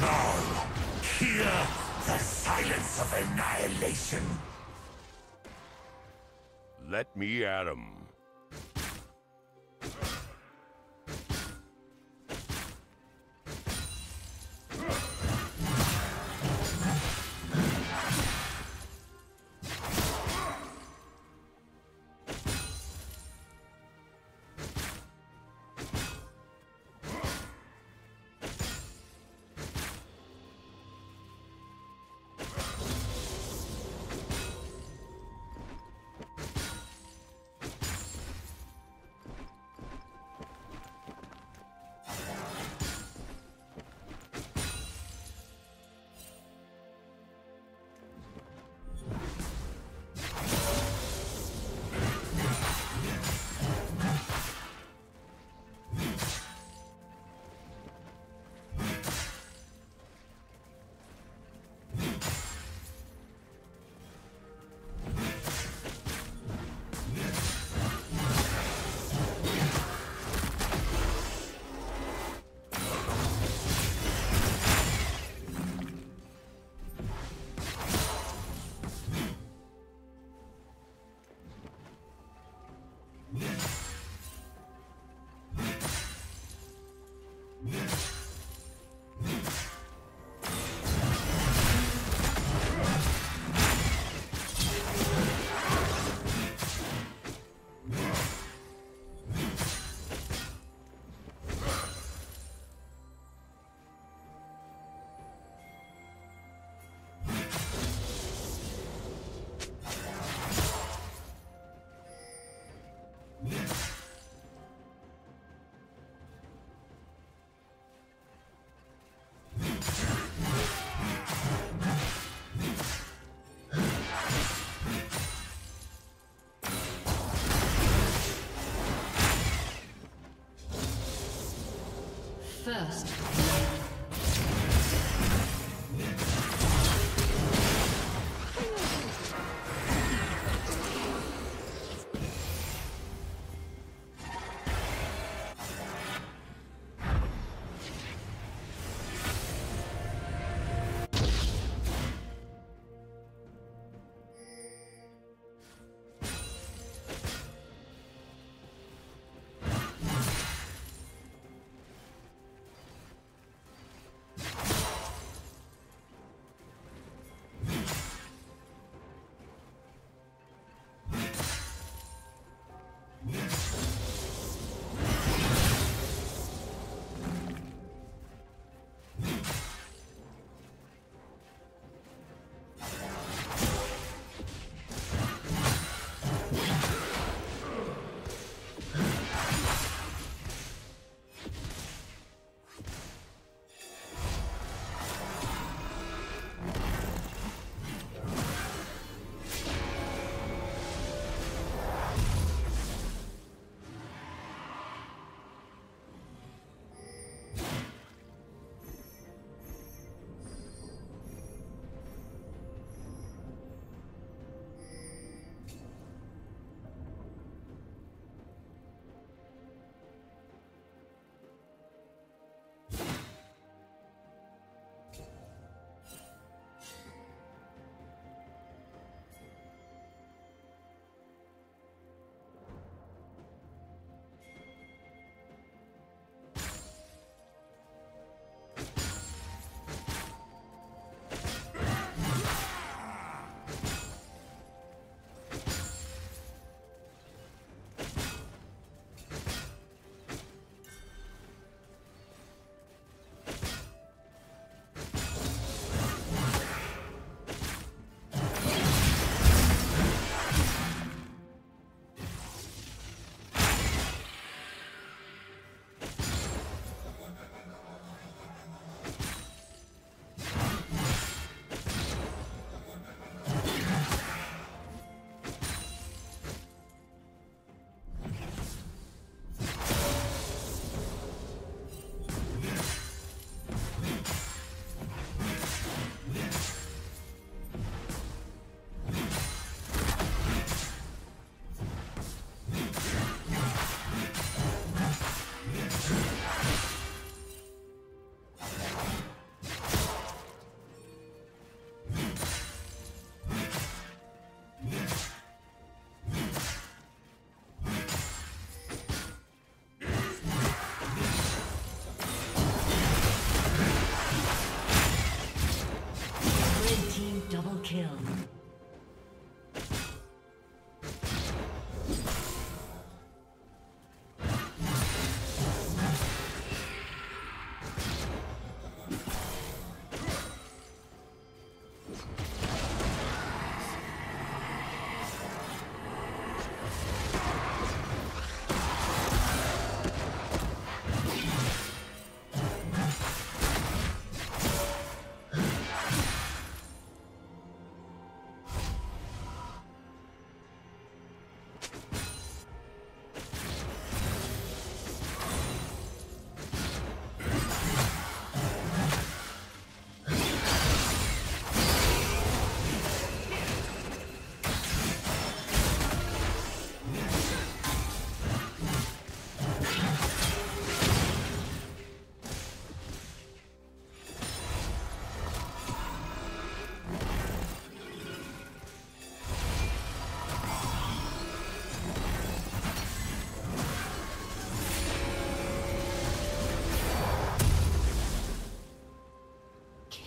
Null, hear the silence of annihilation. Let me at him. First.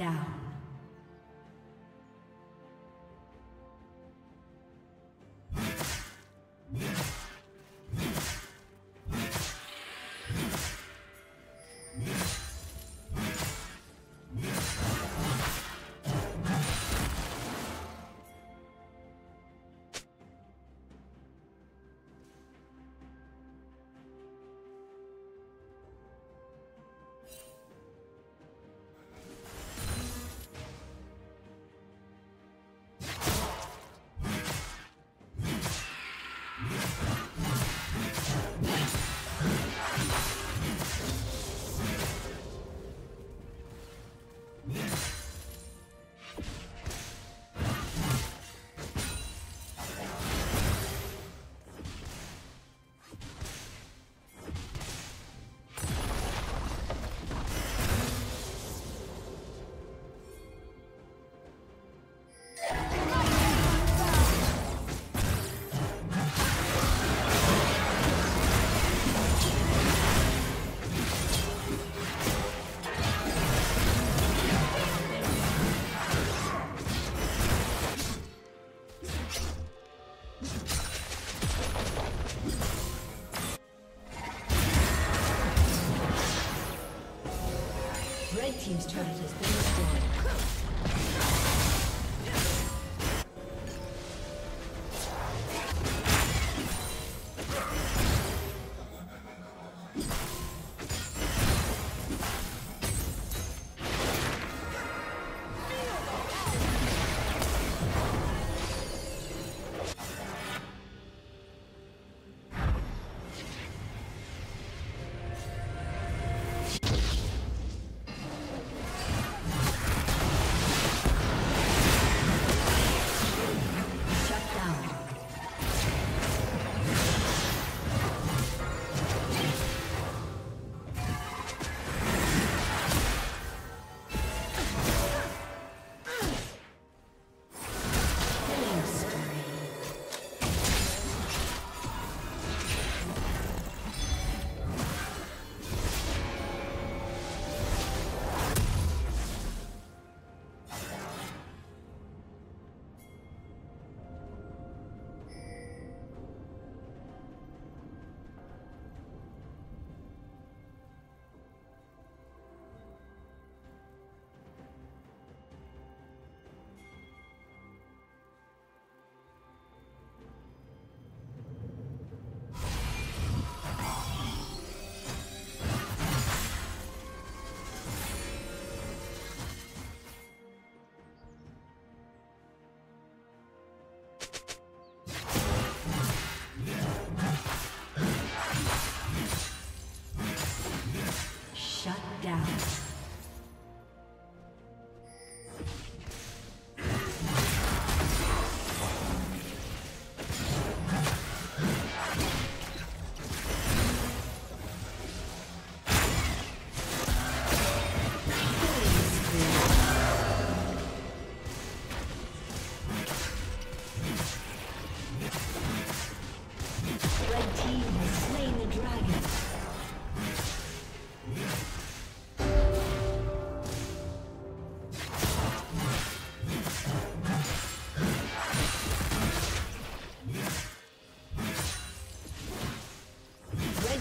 Down.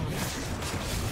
Destroyed.